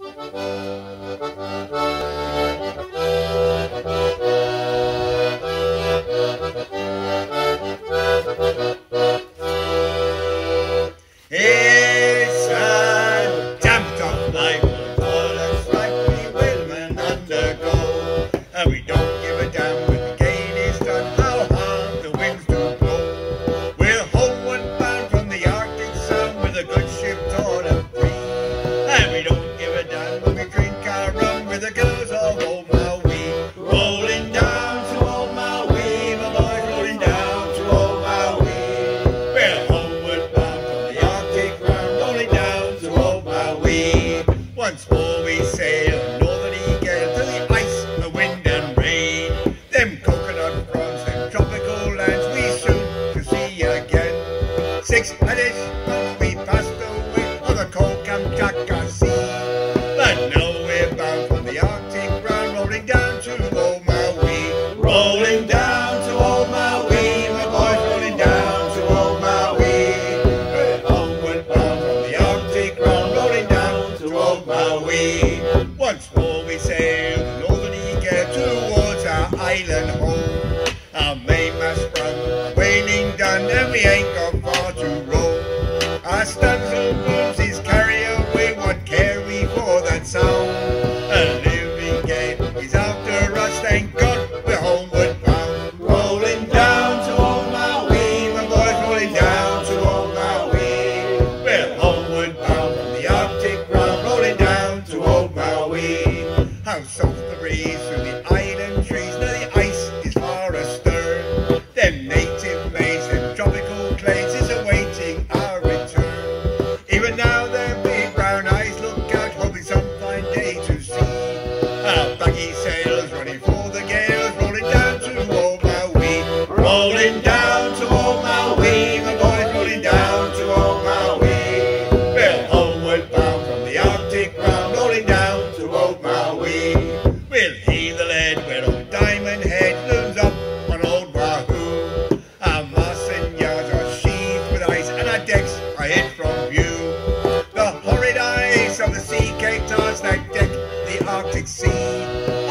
Música we passed away on the cold Kamchatka Sea. But now we're bound from the Arctic round, rolling down to old Maui. Rolling down to old Maui, my boys rolling down to old Maui. The. Once more we sail the northerly gale towards our island. Roam. Our stunsail booms is carry away, what care we for that sound? A living gate is after us, thank God we're homeward bound. Rolling down to old Maui, my boys rolling down to old Maui. We're homeward bound from the Arctic ground, rolling down to old Maui. How soft the breeze through the island sails running for the gales, rolling down to old Maui. Rolling down to old Maui, my boys rolling down to old Maui. We're homeward bound from the Arctic round, rolling down to old Maui. We'll heave the lead where old Diamond Head looms up on old Oahu. Our masts and yards are sheathed with ice, and our decks are hid from view. The horrid ice of the sea caked us that deck the Arctic Sea.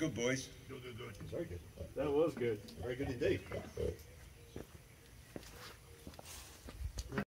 That was good, boys. Very good. that was good. Very good indeed.